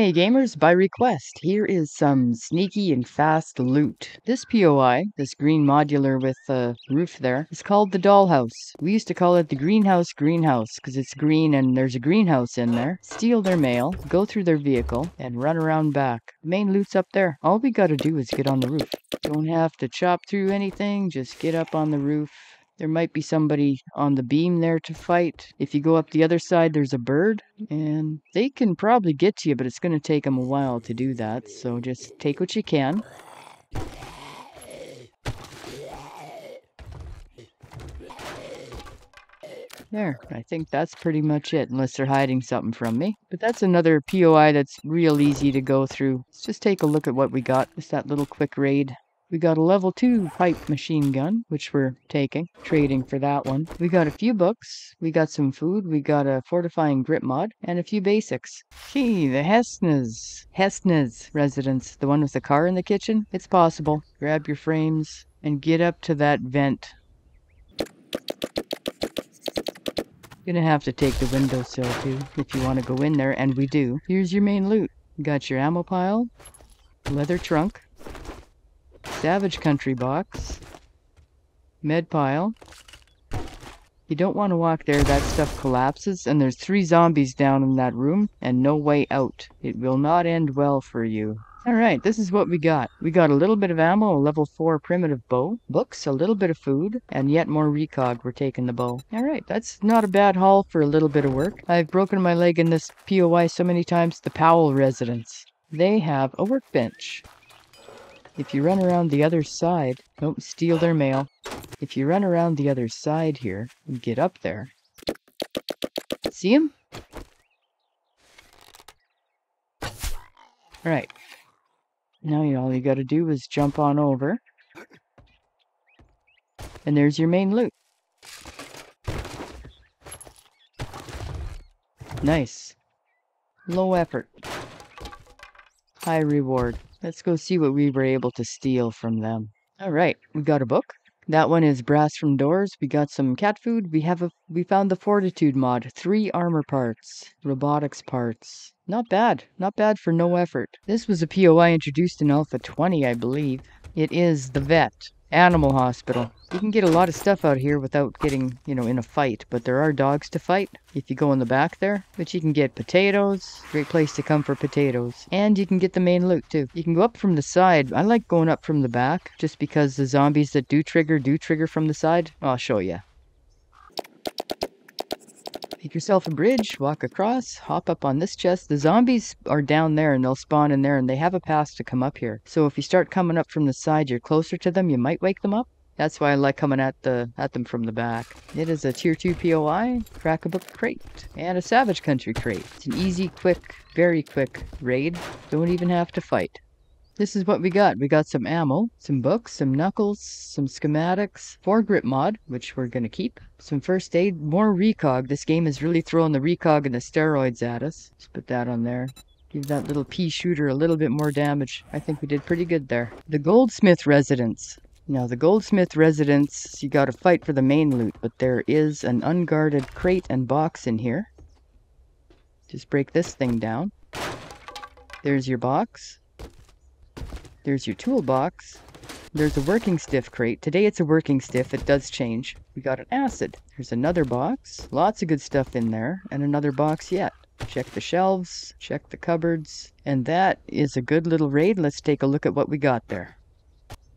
Hey gamers, by request, here is some sneaky and fast loot. This POI, this green modular with a roof there, is called the dollhouse. We used to call it the greenhouse greenhouse because it's green and there's a greenhouse in there. Steal their mail, go through their vehicle, and run around back. Main loot's up there. All we gotta do is get on the roof. Don't have to chop through anything, just get up on the roof there might be somebody on the beam there to fight. If you go up the other side, there's a bird, and they can probably get to you, but it's going to take them a while to do that. So just take what you can. There, I think that's pretty much it, unless they're hiding something from me. But that's another POI that's real easy to go through. Let's just take a look at what we got. Just that little quick raid. We got a level 2 pipe machine gun, which we're taking, trading for that one. We got a few books, we got some food, we got a fortifying grip mod, and a few basics. Gee, the Hestnes. Hestnes residence, the one with the car in the kitchen? It's possible. Grab your frames and get up to that vent. Gonna have to take the windowsill too, if you want to go in there, and we do. Here's your main loot. got your ammo pile, leather trunk, Savage Country box. Med pile. You don't want to walk there, that stuff collapses, and there's three zombies down in that room, and no way out. It will not end well for you. Alright, this is what we got. We got a little bit of ammo, a level 4 primitive bow, books, a little bit of food, and yet more recog. We're taking the bow. Alright, that's not a bad haul for a little bit of work. I've broken my leg in this POI so many times, the Powell residence. They have a workbench. If you run around the other side, don't steal their mail. If you run around the other side here and get up there, see him? Right. Now you, all you gotta do is jump on over. And there's your main loot. Nice. Low effort. High reward. Let's go see what we were able to steal from them. All right, we got a book. That one is Brass from Doors. We got some cat food. We have a we found the Fortitude mod. Three armor parts. Robotics parts. Not bad. Not bad for no effort. This was a POI introduced in Alpha 20, I believe. It is the Vet. Animal Hospital. You can get a lot of stuff out here without getting, you know, in a fight, but there are dogs to fight if you go in the back there. But you can get potatoes, great place to come for potatoes. And you can get the main loot too. You can go up from the side. I like going up from the back just because the zombies that do trigger do trigger from the side. I'll show you. Make yourself a bridge, walk across, hop up on this chest. The zombies are down there and they'll spawn in there and they have a pass to come up here. So if you start coming up from the side, you're closer to them, you might wake them up. That's why I like coming at the at them from the back. It is a tier 2 POI, crack a book crate, and a Savage Country crate. It's an easy, quick, very quick raid. Don't even have to fight. This is what we got. We got some ammo, some books, some knuckles, some schematics, four mod, which we're going to keep, some first aid, more recog. This game is really throwing the recog and the steroids at us. Let's put that on there. Give that little pea shooter a little bit more damage. I think we did pretty good there. The Goldsmith Residence. Now, the Goldsmith Residence, you gotta fight for the main loot, but there is an unguarded crate and box in here. Just break this thing down. There's your box. There's your toolbox. There's a working stiff crate. Today it's a working stiff. It does change. We got an acid. There's another box. Lots of good stuff in there. And another box yet. Check the shelves. Check the cupboards. And that is a good little raid. Let's take a look at what we got there.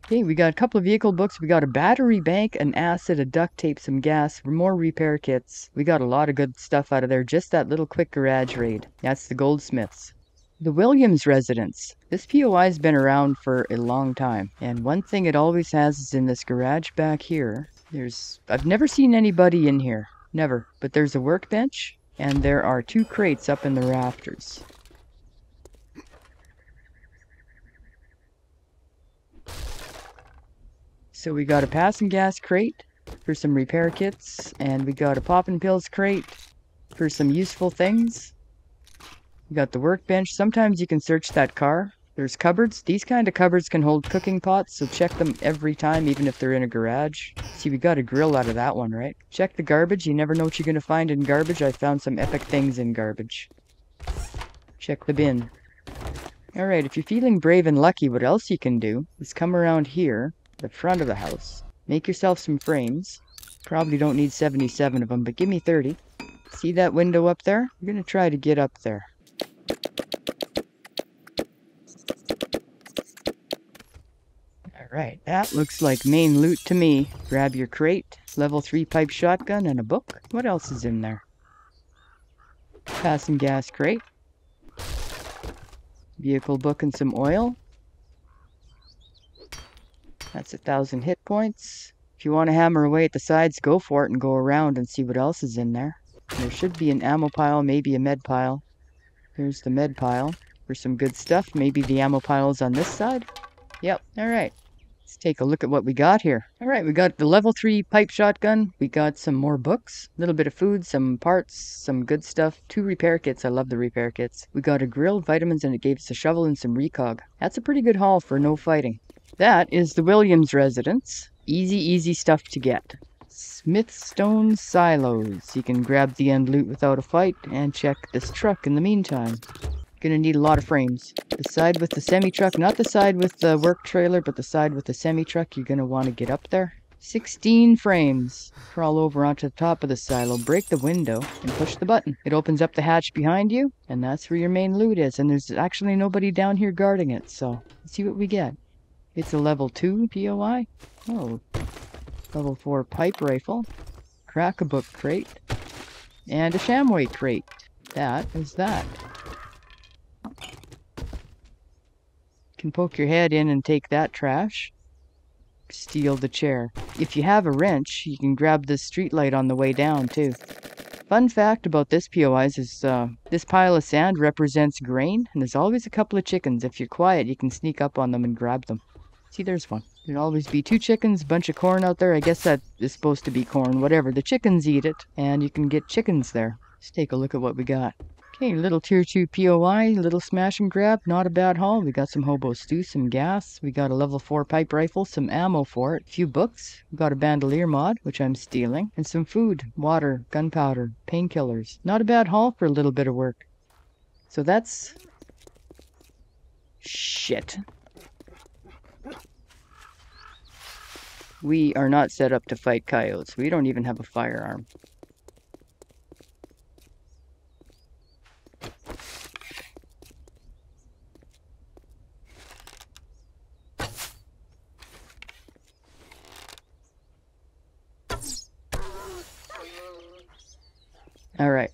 Okay, we got a couple of vehicle books. We got a battery bank, an acid, a duct tape, some gas, more repair kits. We got a lot of good stuff out of there. Just that little quick garage raid. That's the Goldsmiths. The Williams residence. This POI has been around for a long time, and one thing it always has is in this garage back here. There's I've never seen anybody in here, never, but there's a workbench and there are two crates up in the rafters. So we got a Pass-n-Gas crate for some repair kits, and we got a Pop-n-Pills crate for some useful things. We got the workbench. Sometimes you can search that car. There's cupboards. These kind of cupboards can hold cooking pots, so check them every time, even if they're in a garage. See, we got a grill out of that one, right? Check the garbage. You never know what you're going to find in garbage. I found some epic things in garbage. Check the bin. All right, if you're feeling brave and lucky, what else you can do is come around here, the front of the house, make yourself some frames. Probably don't need 77 of them, but give me 30. See that window up there? We're going to try to get up there. Alright, that looks like main loot to me. Grab your crate, level 3 pipe shotgun, and a book. What else is in there? Pass-n-Gas crate. Vehicle book and some oil. That's a thousand hit points. If you want to hammer away at the sides, go for it and go around and see what else is in there. There should be an ammo pile, maybe a med pile. Here's the med pile for some good stuff. Maybe the ammo pile's on this side. Yep, alright. Let's take a look at what we got here. Alright, we got the level 3 pipe shotgun. We got some more books, a little bit of food, some parts, some good stuff. Two repair kits. I love the repair kits. We got a grill, vitamins, and it gave us a shovel and some recog. That's a pretty good haul for no fighting. That is the Williams residence. Easy, easy stuff to get. Smithstone Silos. You can grab the end loot without a fight and check this truck in the meantime. Gonna need a lot of frames. The side with the semi-truck, not the side with the work trailer, but the side with the semi-truck, you're gonna want to get up there. 16 frames. Crawl over onto the top of the silo, break the window, and push the button. It opens up the hatch behind you, and that's where your main loot is. And there's actually nobody down here guarding it, so let's see what we get. It's a level 2 POI. Oh, level 4 pipe rifle. Crack-a-book crate. And a Shamway crate. That is that. You can poke your head in and take that trash. Steal the chair. If you have a wrench, you can grab the streetlight on the way down, too. Fun fact about this POIs is uh, this pile of sand represents grain, and there's always a couple of chickens. If you're quiet, you can sneak up on them and grab them. See, there's one. There'd always be two chickens, bunch of corn out there. I guess that is supposed to be corn, whatever. The chickens eat it, and you can get chickens there. Let's take a look at what we got. Okay, little tier 2 POI, little smash and grab, not a bad haul. We got some hobo stew, some gas, we got a level 4 pipe rifle, some ammo for it, a few books, we got a bandolier mod, which I'm stealing, and some food, water, gunpowder, painkillers. Not a bad haul for a little bit of work. So that's... Shit. We are not set up to fight coyotes. We don't even have a firearm. All right.